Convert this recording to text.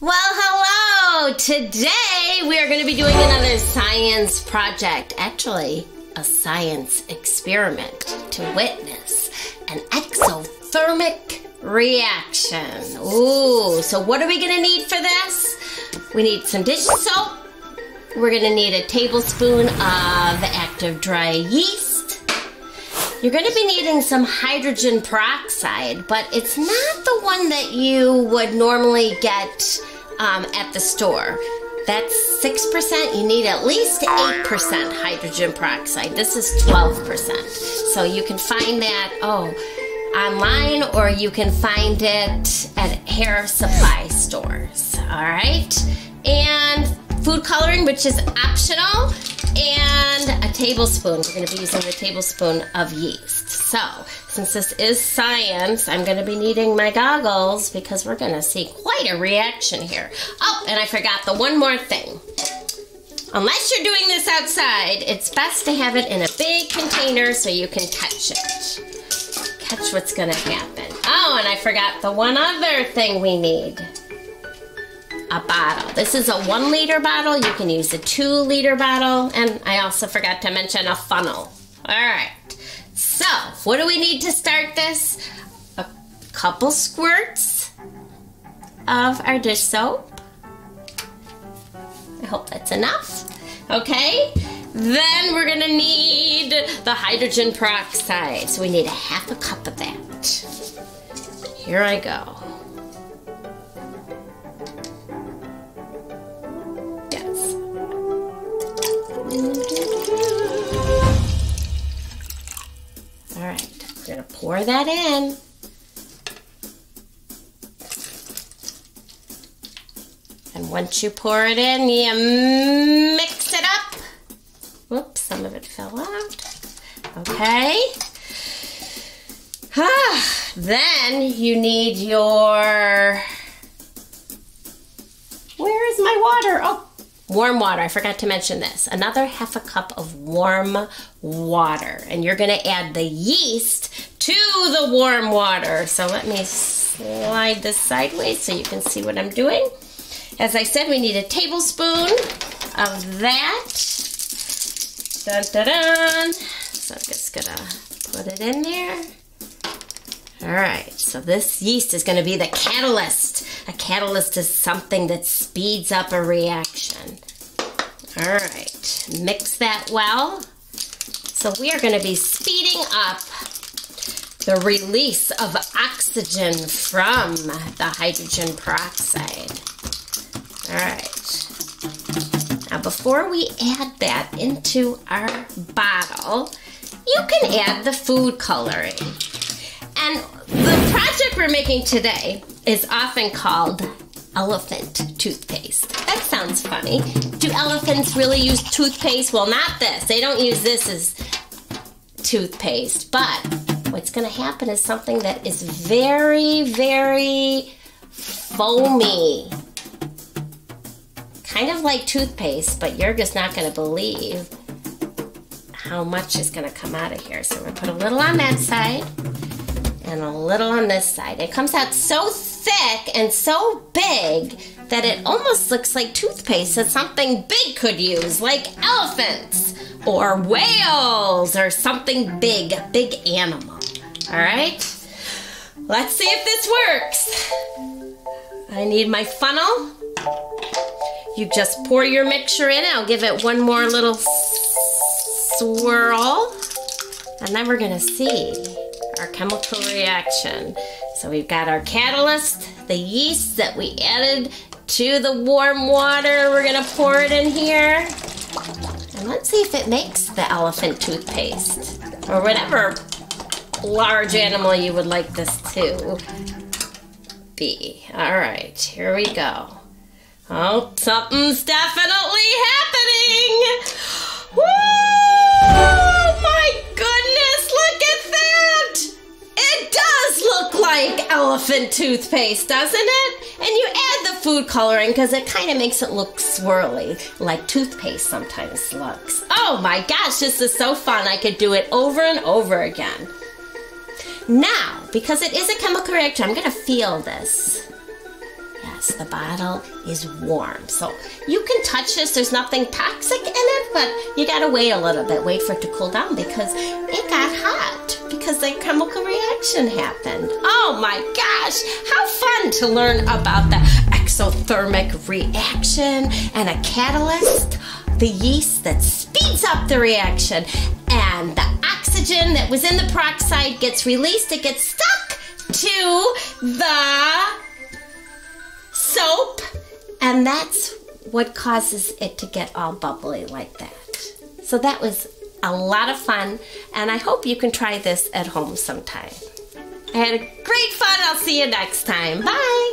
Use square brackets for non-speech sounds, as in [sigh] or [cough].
Well, hello! Today we are going to be doing another science project. Actually, a science experiment to witness an exothermic reaction. Ooh, so what are we going to need for this? We need some dish soap. We're going to need a tablespoon of active dry yeast you're going to be needing some hydrogen peroxide, but it's not the one that you would normally get um, at the store. That's 6%. You need at least 8% hydrogen peroxide. This is 12%. So you can find that, oh, online or you can find it at hair supply stores. All right. And food coloring, which is optional and a tablespoon. We're going to be using a tablespoon of yeast. So, since this is science, I'm going to be needing my goggles because we're going to see quite a reaction here. Oh, and I forgot the one more thing. Unless you're doing this outside, it's best to have it in a big container so you can catch it. Catch what's going to happen. Oh, and I forgot the one other thing we need a bottle. This is a one liter bottle. You can use a two liter bottle. And I also forgot to mention a funnel. All right. So, what do we need to start this? A couple squirts of our dish soap. I hope that's enough. Okay. Then we're gonna need the hydrogen peroxide. So we need a half a cup of that. Here I go. Pour that in. And once you pour it in, you mix it up. Whoops, some of it fell out. Okay. Ah, [sighs] then you need your. Where is my water? Oh, warm water. I forgot to mention this. Another half a cup of warm water. And you're going to add the yeast the warm water. So let me slide this sideways so you can see what I'm doing. As I said, we need a tablespoon of that. Dun, dun, dun. So I'm just gonna put it in there. All right, so this yeast is gonna be the catalyst. A catalyst is something that speeds up a reaction. All right, mix that well. So we are gonna be speeding up the release of oxygen from the hydrogen peroxide. All right. Now before we add that into our bottle, you can add the food coloring. And the project we're making today is often called elephant toothpaste. That sounds funny. Do elephants really use toothpaste? Well, not this. They don't use this as toothpaste, but what's going to happen is something that is very, very foamy. Kind of like toothpaste, but you're just not going to believe how much is going to come out of here. So we're going to put a little on that side and a little on this side. It comes out so thick and so big that it almost looks like toothpaste that something big could use, like elephants or whales or something big, a big animal. All right, let's see if this works. I need my funnel. You just pour your mixture in. I'll give it one more little swirl. And then we're gonna see our chemical reaction. So we've got our catalyst, the yeast that we added to the warm water. We're gonna pour it in here. Let's see if it makes the elephant toothpaste or whatever large animal you would like this to be. All right, here we go. Oh, something's definitely happening. Woo! Oh my goodness, look at that! It does look like elephant toothpaste, doesn't it? And you food coloring because it kind of makes it look swirly, like toothpaste sometimes looks. Oh my gosh, this is so fun. I could do it over and over again. Now, because it is a chemical reaction, I'm going to feel this. Yes, the bottle is warm. So you can touch this. There's nothing toxic in it, but you gotta wait a little bit. Wait for it to cool down because it got hot because the chemical reaction happened. Oh my gosh, how fun to learn about the exothermic reaction and a catalyst, the yeast that speeds up the reaction, and the oxygen that was in the peroxide gets released, it gets stuck to the soap, and that's what causes it to get all bubbly like that. So that was a lot of fun, and I hope you can try this at home sometime. I had a great fun. I'll see you next time. Bye.